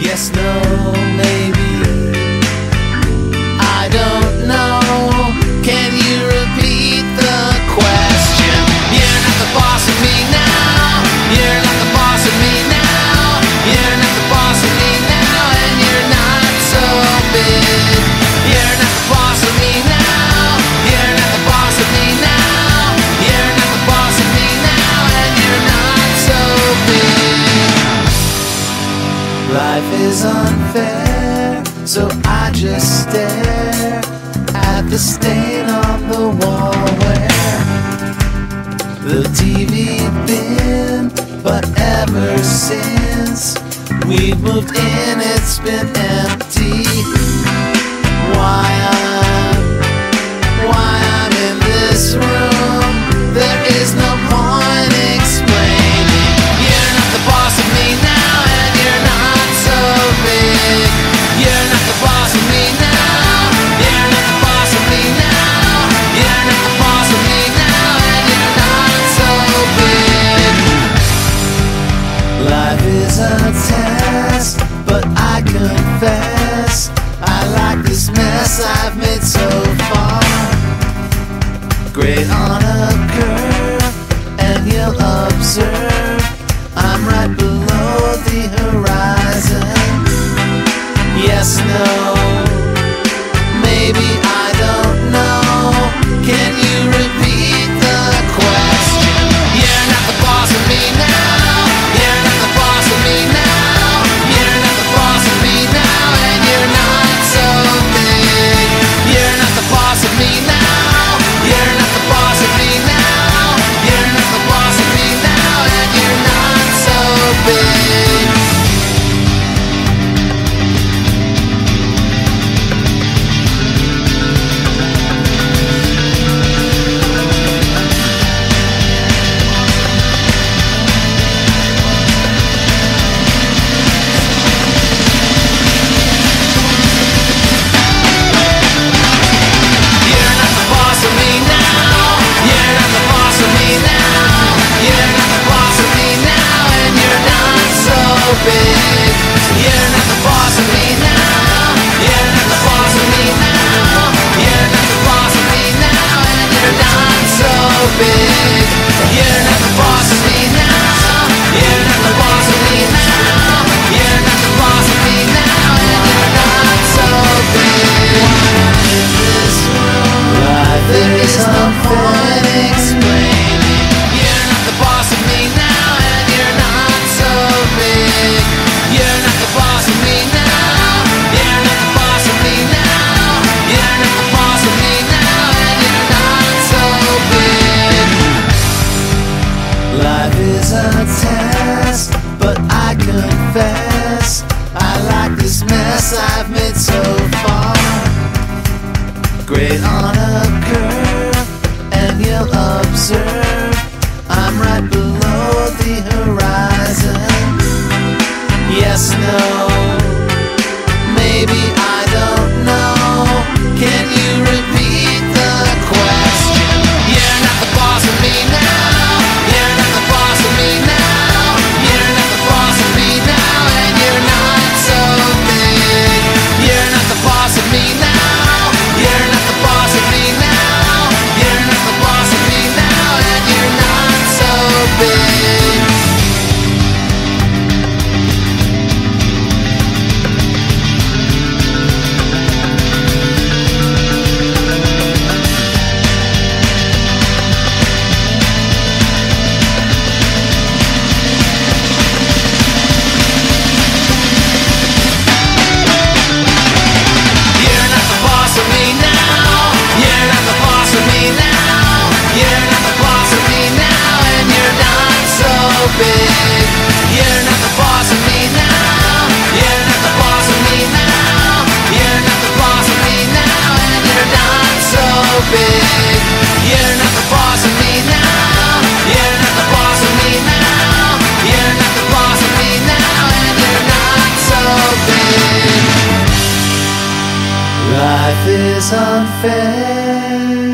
Yes, no, maybe. I don't know. Can you repeat the question? You're not the boss of me now. You're not the boss of me now. You're not the boss of me now And you're not so big. Life is unfair, so I just stare at the stain on the wall where the TV been. But ever since we've moved in, it's been endless. right below the horizon. Yes, no. big You're not the boss of me now You're not the boss of me now You're not the boss of me now And you're not so big I've made so far. Great on a curve, and you'll observe I'm right below the horizon. Yes, no. You're not the boss of me now. You're not the boss of me now. You're not the boss of me now, and you're not so big. You're not the boss of me now. You're not the boss of me now. You're not the boss of me now, and you're not so big. Life is unfair.